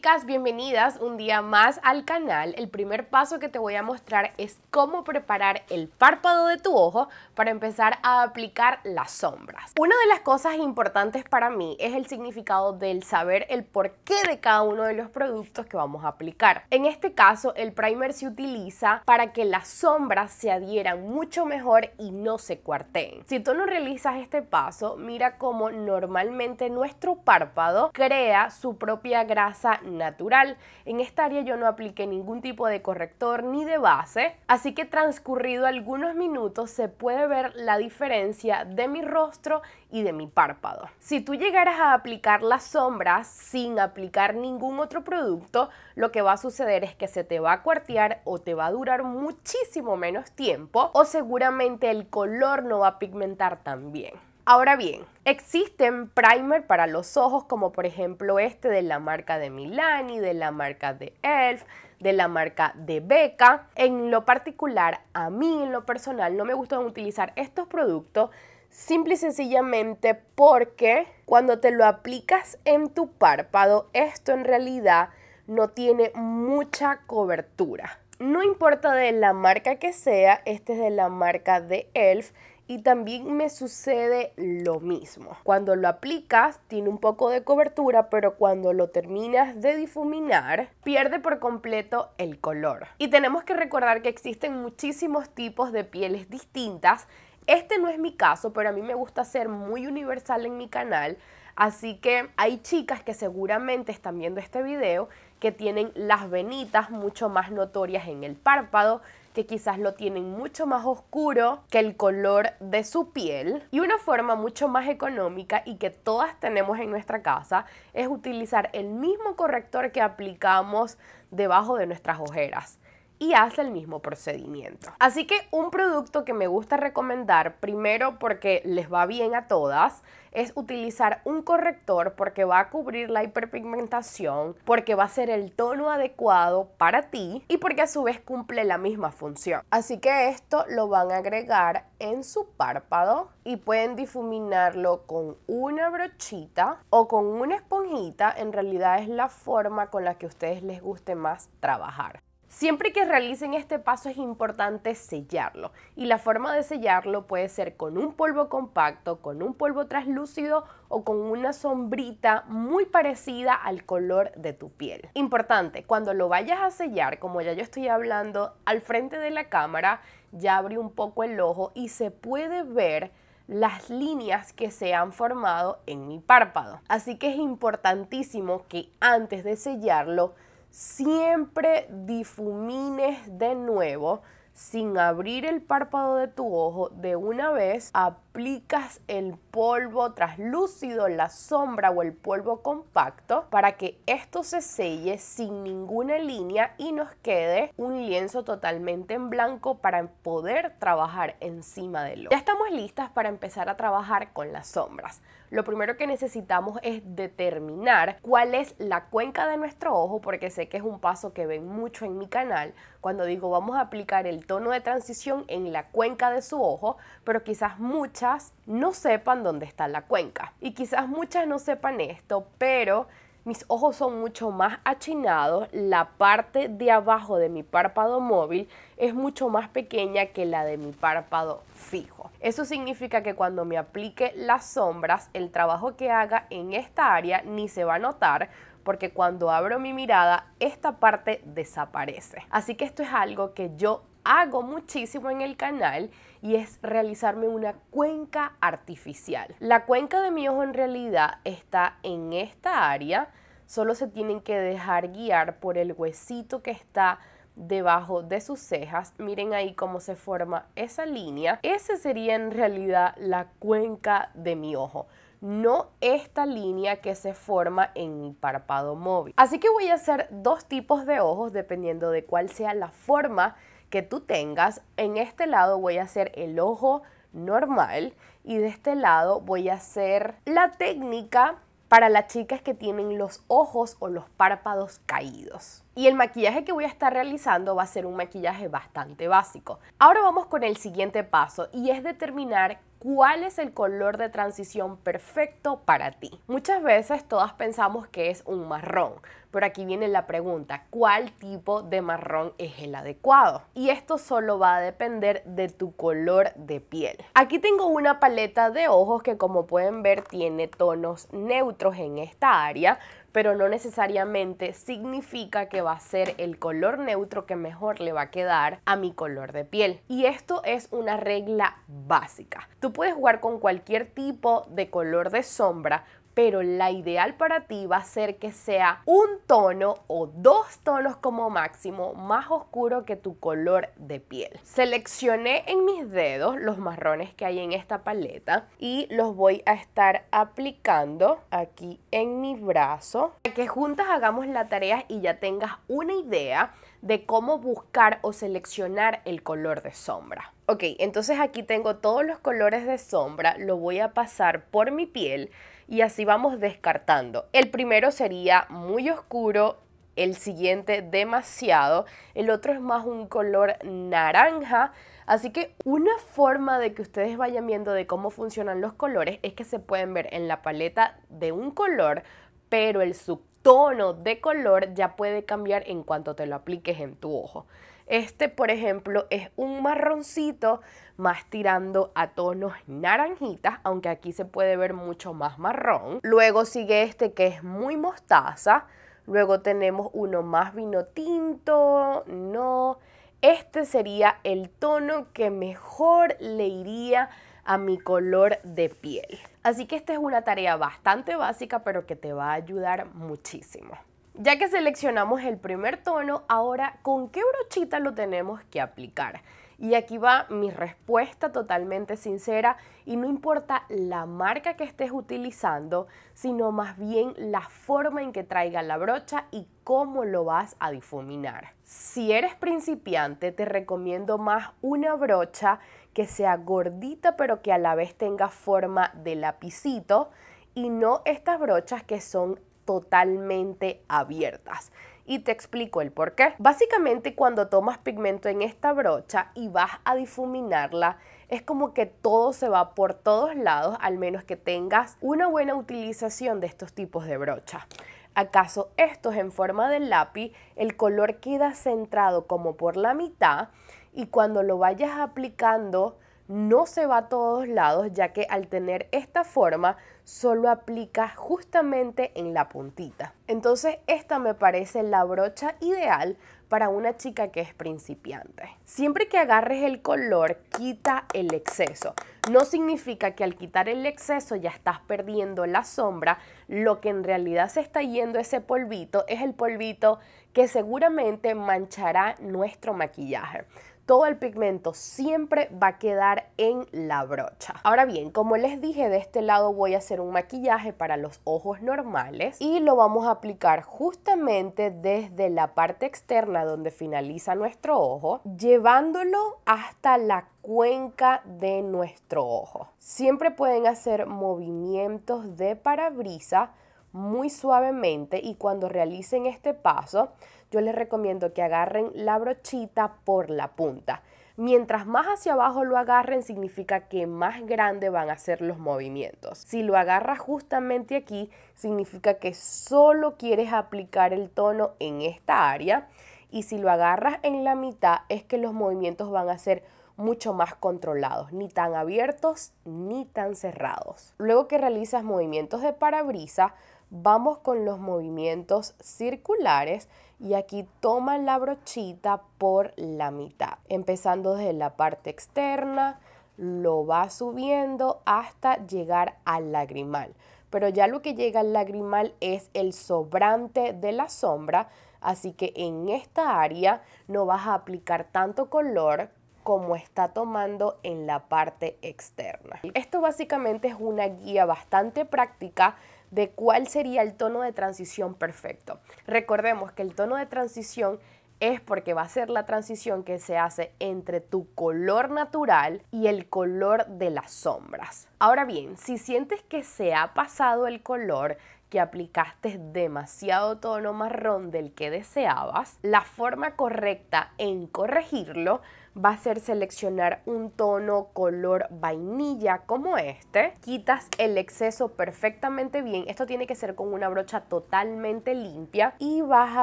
chicas, bienvenidas un día más al canal. El primer paso que te voy a mostrar es cómo preparar el párpado de tu ojo para empezar a aplicar las sombras. Una de las cosas importantes para mí es el significado del saber el porqué de cada uno de los productos que vamos a aplicar. En este caso, el primer se utiliza para que las sombras se adhieran mucho mejor y no se cuarteen. Si tú no realizas este paso, mira cómo normalmente nuestro párpado crea su propia grasa natural. En esta área yo no apliqué ningún tipo de corrector ni de base, así que transcurrido algunos minutos se puede ver la diferencia de mi rostro y de mi párpado. Si tú llegaras a aplicar las sombras sin aplicar ningún otro producto, lo que va a suceder es que se te va a cuartear o te va a durar muchísimo menos tiempo o seguramente el color no va a pigmentar tan bien. Ahora bien, existen primer para los ojos como por ejemplo este de la marca de Milani, de la marca de ELF, de la marca de Becca. En lo particular, a mí en lo personal no me gustan utilizar estos productos simple y sencillamente porque cuando te lo aplicas en tu párpado, esto en realidad no tiene mucha cobertura. No importa de la marca que sea, este es de la marca de ELF y también me sucede lo mismo. Cuando lo aplicas tiene un poco de cobertura, pero cuando lo terminas de difuminar pierde por completo el color. Y tenemos que recordar que existen muchísimos tipos de pieles distintas. Este no es mi caso, pero a mí me gusta ser muy universal en mi canal. Así que hay chicas que seguramente están viendo este video que tienen las venitas mucho más notorias en el párpado, que quizás lo tienen mucho más oscuro que el color de su piel. Y una forma mucho más económica y que todas tenemos en nuestra casa es utilizar el mismo corrector que aplicamos debajo de nuestras ojeras y hace el mismo procedimiento. Así que un producto que me gusta recomendar, primero porque les va bien a todas, es utilizar un corrector porque va a cubrir la hiperpigmentación, porque va a ser el tono adecuado para ti y porque a su vez cumple la misma función. Así que esto lo van a agregar en su párpado y pueden difuminarlo con una brochita o con una esponjita. En realidad es la forma con la que a ustedes les guste más trabajar. Siempre que realicen este paso es importante sellarlo y la forma de sellarlo puede ser con un polvo compacto, con un polvo translúcido o con una sombrita muy parecida al color de tu piel. Importante, cuando lo vayas a sellar, como ya yo estoy hablando al frente de la cámara, ya abrí un poco el ojo y se puede ver las líneas que se han formado en mi párpado. Así que es importantísimo que antes de sellarlo siempre difumines de nuevo sin abrir el párpado de tu ojo de una vez aplicas el polvo traslúcido, la sombra o el polvo compacto para que esto se selle sin ninguna línea y nos quede un lienzo totalmente en blanco para poder trabajar encima del ojo. Ya estamos listas para empezar a trabajar con las sombras. Lo primero que necesitamos es determinar cuál es la cuenca de nuestro ojo porque sé que es un paso que ven mucho en mi canal cuando digo vamos a aplicar el tono de transición en la cuenca de su ojo, pero quizás muchas no sepan dónde está la cuenca. Y quizás muchas no sepan esto, pero mis ojos son mucho más achinados, la parte de abajo de mi párpado móvil es mucho más pequeña que la de mi párpado fijo. Eso significa que cuando me aplique las sombras, el trabajo que haga en esta área ni se va a notar porque cuando abro mi mirada, esta parte desaparece. Así que esto es algo que yo hago muchísimo en el canal y es realizarme una cuenca artificial. La cuenca de mi ojo en realidad está en esta área, solo se tienen que dejar guiar por el huesito que está debajo de sus cejas. Miren ahí cómo se forma esa línea. Esa sería en realidad la cuenca de mi ojo no esta línea que se forma en mi párpado móvil. Así que voy a hacer dos tipos de ojos dependiendo de cuál sea la forma que tú tengas. En este lado voy a hacer el ojo normal y de este lado voy a hacer la técnica para las chicas que tienen los ojos o los párpados caídos. Y el maquillaje que voy a estar realizando va a ser un maquillaje bastante básico. Ahora vamos con el siguiente paso y es determinar cuál es el color de transición perfecto para ti. Muchas veces todas pensamos que es un marrón, pero aquí viene la pregunta, ¿cuál tipo de marrón es el adecuado? Y esto solo va a depender de tu color de piel. Aquí tengo una paleta de ojos que como pueden ver tiene tonos neutros en esta área, pero no necesariamente significa que va a ser el color neutro que mejor le va a quedar a mi color de piel. Y esto es una regla básica. Tú puedes jugar con cualquier tipo de color de sombra, pero la ideal para ti va a ser que sea un tono o dos tonos como máximo más oscuro que tu color de piel. Seleccioné en mis dedos los marrones que hay en esta paleta y los voy a estar aplicando aquí en mi brazo para que juntas hagamos la tarea y ya tengas una idea de cómo buscar o seleccionar el color de sombra. Ok, entonces aquí tengo todos los colores de sombra, lo voy a pasar por mi piel y así vamos descartando. El primero sería muy oscuro, el siguiente demasiado, el otro es más un color naranja. Así que una forma de que ustedes vayan viendo de cómo funcionan los colores es que se pueden ver en la paleta de un color, pero el subtono de color ya puede cambiar en cuanto te lo apliques en tu ojo. Este, por ejemplo, es un marroncito más tirando a tonos naranjitas, aunque aquí se puede ver mucho más marrón. Luego sigue este que es muy mostaza. Luego tenemos uno más vino tinto, no. Este sería el tono que mejor le iría a mi color de piel. Así que esta es una tarea bastante básica, pero que te va a ayudar muchísimo. Ya que seleccionamos el primer tono, ahora ¿con qué brochita lo tenemos que aplicar? Y aquí va mi respuesta totalmente sincera y no importa la marca que estés utilizando, sino más bien la forma en que traiga la brocha y cómo lo vas a difuminar. Si eres principiante, te recomiendo más una brocha que sea gordita pero que a la vez tenga forma de lapicito y no estas brochas que son totalmente abiertas. Y te explico el por qué. Básicamente cuando tomas pigmento en esta brocha y vas a difuminarla, es como que todo se va por todos lados, al menos que tengas una buena utilización de estos tipos de brocha. ¿Acaso estos en forma de lápiz, el color queda centrado como por la mitad y cuando lo vayas aplicando no se va a todos lados ya que al tener esta forma solo aplica justamente en la puntita. Entonces esta me parece la brocha ideal para una chica que es principiante. Siempre que agarres el color, quita el exceso. No significa que al quitar el exceso ya estás perdiendo la sombra. Lo que en realidad se está yendo ese polvito es el polvito que seguramente manchará nuestro maquillaje todo el pigmento siempre va a quedar en la brocha. Ahora bien, como les dije, de este lado voy a hacer un maquillaje para los ojos normales y lo vamos a aplicar justamente desde la parte externa donde finaliza nuestro ojo, llevándolo hasta la cuenca de nuestro ojo. Siempre pueden hacer movimientos de parabrisa muy suavemente y cuando realicen este paso yo les recomiendo que agarren la brochita por la punta. Mientras más hacia abajo lo agarren, significa que más grande van a ser los movimientos. Si lo agarras justamente aquí, significa que solo quieres aplicar el tono en esta área. Y si lo agarras en la mitad, es que los movimientos van a ser mucho más controlados, ni tan abiertos ni tan cerrados. Luego que realizas movimientos de parabrisa, vamos con los movimientos circulares y aquí toma la brochita por la mitad, empezando desde la parte externa, lo va subiendo hasta llegar al lagrimal. Pero ya lo que llega al lagrimal es el sobrante de la sombra, así que en esta área no vas a aplicar tanto color como está tomando en la parte externa. Esto básicamente es una guía bastante práctica de cuál sería el tono de transición perfecto. Recordemos que el tono de transición es porque va a ser la transición que se hace entre tu color natural y el color de las sombras. Ahora bien, si sientes que se ha pasado el color, que aplicaste demasiado tono marrón del que deseabas, la forma correcta en corregirlo va a ser seleccionar un tono color vainilla como este. Quitas el exceso perfectamente bien. Esto tiene que ser con una brocha totalmente limpia y vas a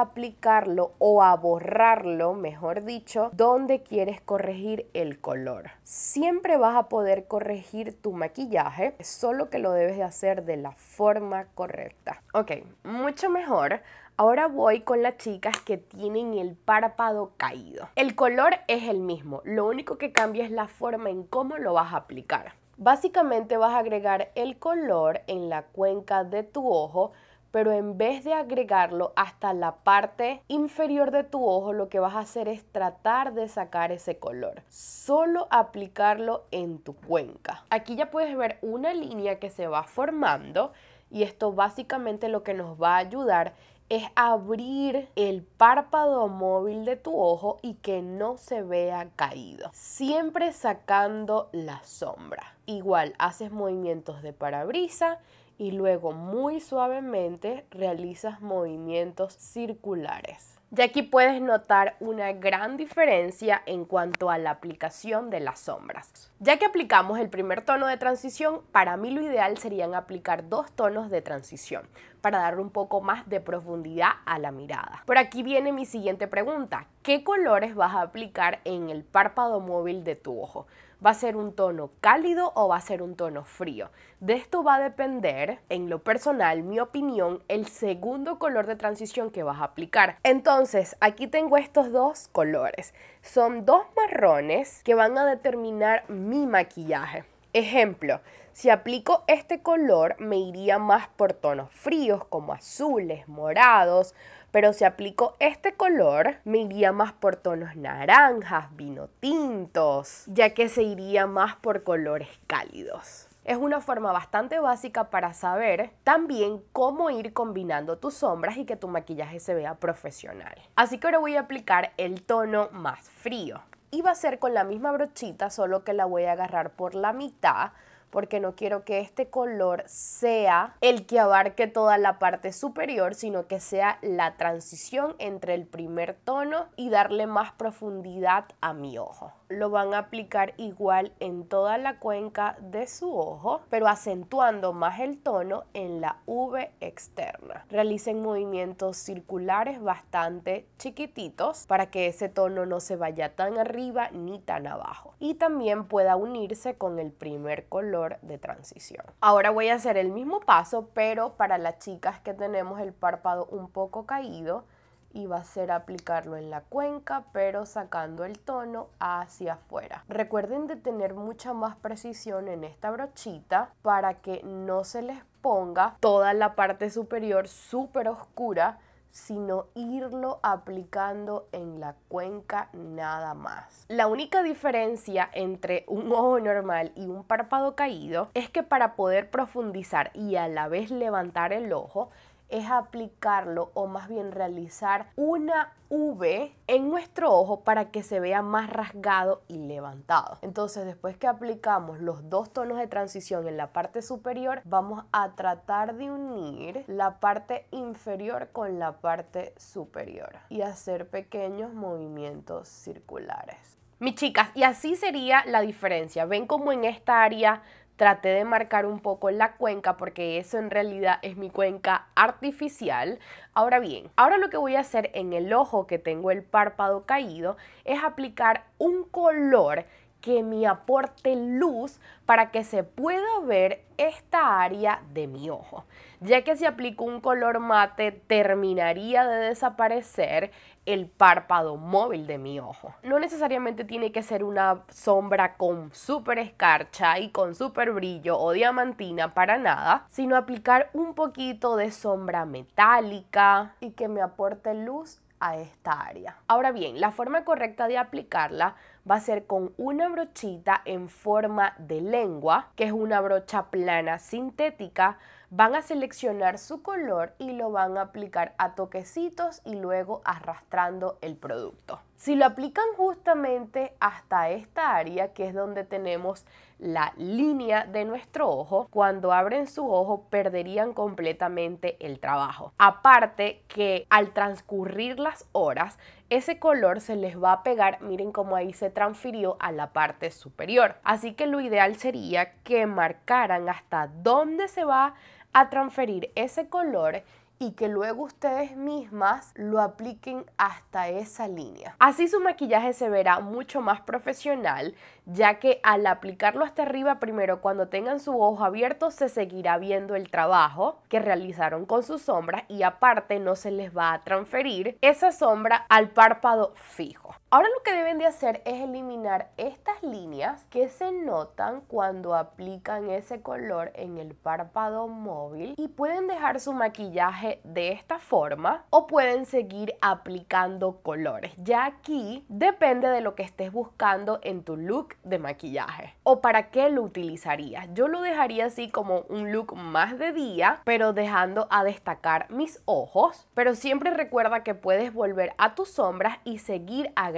aplicarlo o a borrarlo, mejor dicho, donde quieres corregir el color. Siempre vas a poder corregir tu maquillaje, solo que lo debes de hacer de la forma correcta. Ok, mucho mejor Ahora voy con las chicas que tienen el párpado caído. El color es el mismo, lo único que cambia es la forma en cómo lo vas a aplicar. Básicamente vas a agregar el color en la cuenca de tu ojo, pero en vez de agregarlo hasta la parte inferior de tu ojo, lo que vas a hacer es tratar de sacar ese color. Solo aplicarlo en tu cuenca. Aquí ya puedes ver una línea que se va formando y esto básicamente lo que nos va a ayudar es abrir el párpado móvil de tu ojo y que no se vea caído. Siempre sacando la sombra. Igual haces movimientos de parabrisa y luego muy suavemente realizas movimientos circulares. Y aquí puedes notar una gran diferencia en cuanto a la aplicación de las sombras. Ya que aplicamos el primer tono de transición, para mí lo ideal serían aplicar dos tonos de transición para darle un poco más de profundidad a la mirada. Por aquí viene mi siguiente pregunta. ¿Qué colores vas a aplicar en el párpado móvil de tu ojo? ¿Va a ser un tono cálido o va a ser un tono frío? De esto va a depender, en lo personal, mi opinión, el segundo color de transición que vas a aplicar. Entonces, aquí tengo estos dos colores. Son dos marrones que van a determinar mi maquillaje. Ejemplo, si aplico este color me iría más por tonos fríos como azules, morados, pero si aplico este color, me iría más por tonos naranjas, vino tintos, ya que se iría más por colores cálidos. Es una forma bastante básica para saber también cómo ir combinando tus sombras y que tu maquillaje se vea profesional. Así que ahora voy a aplicar el tono más frío. Y va a ser con la misma brochita, solo que la voy a agarrar por la mitad porque no quiero que este color sea el que abarque toda la parte superior, sino que sea la transición entre el primer tono y darle más profundidad a mi ojo. Lo van a aplicar igual en toda la cuenca de su ojo, pero acentuando más el tono en la V externa. Realicen movimientos circulares bastante chiquititos para que ese tono no se vaya tan arriba ni tan abajo. Y también pueda unirse con el primer color de transición. Ahora voy a hacer el mismo paso, pero para las chicas que tenemos el párpado un poco caído, y va a ser aplicarlo en la cuenca, pero sacando el tono hacia afuera. Recuerden de tener mucha más precisión en esta brochita para que no se les ponga toda la parte superior súper oscura sino irlo aplicando en la cuenca nada más. La única diferencia entre un ojo normal y un párpado caído es que para poder profundizar y a la vez levantar el ojo, es aplicarlo o más bien realizar una V en nuestro ojo para que se vea más rasgado y levantado. Entonces después que aplicamos los dos tonos de transición en la parte superior, vamos a tratar de unir la parte inferior con la parte superior y hacer pequeños movimientos circulares. Mis chicas, y así sería la diferencia. Ven como en esta área traté de marcar un poco la cuenca porque eso en realidad es mi cuenca artificial. Ahora bien, ahora lo que voy a hacer en el ojo que tengo el párpado caído es aplicar un color que me aporte luz para que se pueda ver esta área de mi ojo, ya que si aplico un color mate terminaría de desaparecer el párpado móvil de mi ojo. No necesariamente tiene que ser una sombra con súper escarcha y con súper brillo o diamantina para nada, sino aplicar un poquito de sombra metálica y que me aporte luz a esta área. Ahora bien, la forma correcta de aplicarla va a ser con una brochita en forma de lengua, que es una brocha plana sintética, van a seleccionar su color y lo van a aplicar a toquecitos y luego arrastrando el producto. Si lo aplican justamente hasta esta área, que es donde tenemos la línea de nuestro ojo, cuando abren su ojo perderían completamente el trabajo. Aparte que al transcurrir las horas, ese color se les va a pegar, miren cómo ahí se transfirió a la parte superior. Así que lo ideal sería que marcaran hasta dónde se va a transferir ese color y que luego ustedes mismas lo apliquen hasta esa línea. Así su maquillaje se verá mucho más profesional, ya que al aplicarlo hasta arriba primero cuando tengan su ojo abierto se seguirá viendo el trabajo que realizaron con su sombra y aparte no se les va a transferir esa sombra al párpado fijo. Ahora lo que deben de hacer es eliminar estas líneas que se notan cuando aplican ese color en el párpado móvil y pueden dejar su maquillaje de esta forma o pueden seguir aplicando colores. Ya aquí depende de lo que estés buscando en tu look de maquillaje o para qué lo utilizarías. Yo lo dejaría así como un look más de día, pero dejando a destacar mis ojos. Pero siempre recuerda que puedes volver a tus sombras y seguir agregando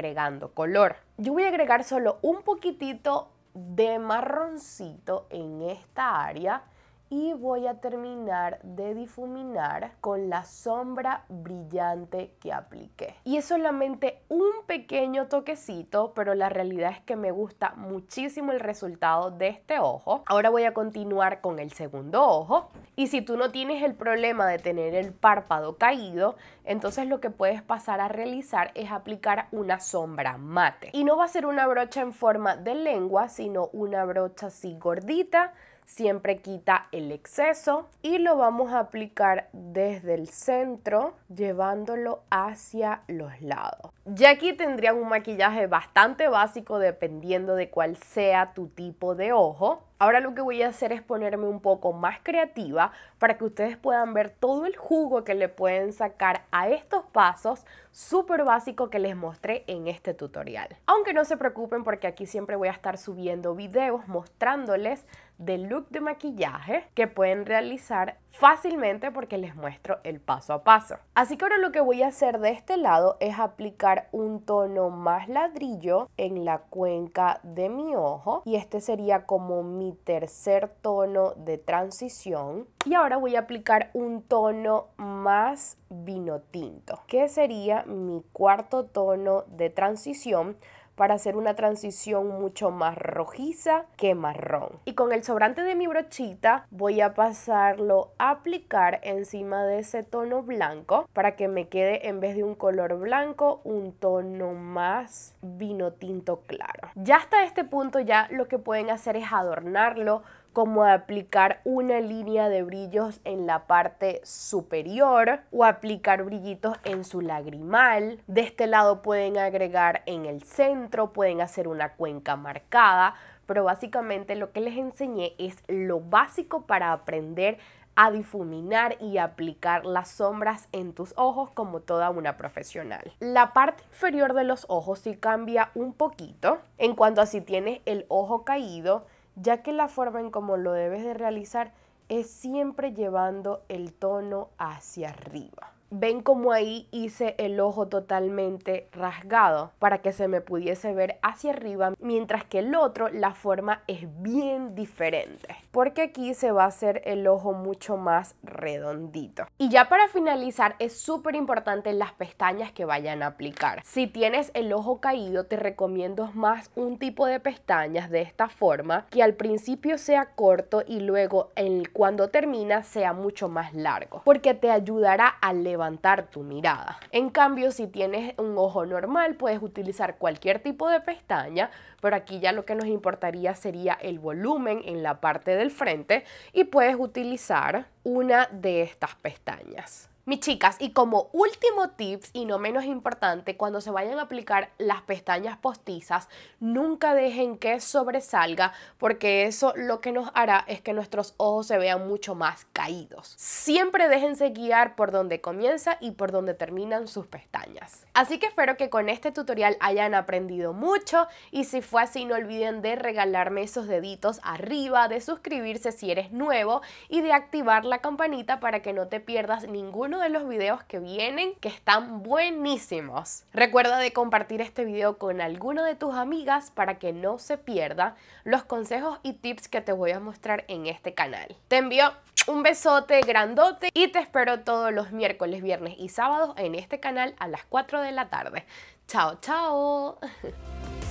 color. Yo voy a agregar solo un poquitito de marroncito en esta área y voy a terminar de difuminar con la sombra brillante que apliqué. Y es solamente un pequeño toquecito, pero la realidad es que me gusta muchísimo el resultado de este ojo. Ahora voy a continuar con el segundo ojo. Y si tú no tienes el problema de tener el párpado caído, entonces lo que puedes pasar a realizar es aplicar una sombra mate. Y no va a ser una brocha en forma de lengua, sino una brocha así gordita siempre quita el exceso y lo vamos a aplicar desde el centro llevándolo hacia los lados. Ya aquí tendrían un maquillaje bastante básico dependiendo de cuál sea tu tipo de ojo. Ahora lo que voy a hacer es ponerme un poco más creativa para que ustedes puedan ver todo el jugo que le pueden sacar a estos pasos súper básicos que les mostré en este tutorial. Aunque no se preocupen porque aquí siempre voy a estar subiendo videos mostrándoles del look de maquillaje que pueden realizar fácilmente porque les muestro el paso a paso. Así que ahora lo que voy a hacer de este lado es aplicar un tono más ladrillo en la cuenca de mi ojo y este sería como mi tercer tono de transición. Y ahora voy a aplicar un tono más vino tinto que sería mi cuarto tono de transición para hacer una transición mucho más rojiza que marrón. Y con el sobrante de mi brochita voy a pasarlo a aplicar encima de ese tono blanco para que me quede en vez de un color blanco un tono más vino tinto claro. Ya hasta este punto ya lo que pueden hacer es adornarlo como aplicar una línea de brillos en la parte superior o aplicar brillitos en su lagrimal. De este lado pueden agregar en el centro, pueden hacer una cuenca marcada, pero básicamente lo que les enseñé es lo básico para aprender a difuminar y aplicar las sombras en tus ojos como toda una profesional. La parte inferior de los ojos sí cambia un poquito en cuanto a si tienes el ojo caído ya que la forma en cómo lo debes de realizar es siempre llevando el tono hacia arriba. Ven como ahí hice el ojo totalmente rasgado para que se me pudiese ver hacia arriba, mientras que el otro la forma es bien diferente, porque aquí se va a hacer el ojo mucho más redondito. Y ya para finalizar es súper importante las pestañas que vayan a aplicar. Si tienes el ojo caído te recomiendo más un tipo de pestañas de esta forma que al principio sea corto y luego cuando termina sea mucho más largo, porque te ayudará a levantar levantar tu mirada. En cambio, si tienes un ojo normal, puedes utilizar cualquier tipo de pestaña, pero aquí ya lo que nos importaría sería el volumen en la parte del frente y puedes utilizar una de estas pestañas. Mis chicas, y como último tips y no menos importante, cuando se vayan a aplicar las pestañas postizas, nunca dejen que sobresalga porque eso lo que nos hará es que nuestros ojos se vean mucho más caídos. Siempre déjense guiar por donde comienza y por donde terminan sus pestañas. Así que espero que con este tutorial hayan aprendido mucho y si fue así no olviden de regalarme esos deditos arriba, de suscribirse si eres nuevo y de activar la campanita para que no te pierdas ninguno de los videos que vienen que están buenísimos. Recuerda de compartir este video con alguno de tus amigas para que no se pierda los consejos y tips que te voy a mostrar en este canal. Te envío un besote grandote y te espero todos los miércoles, viernes y sábados en este canal a las 4 de la tarde. Chao, chao.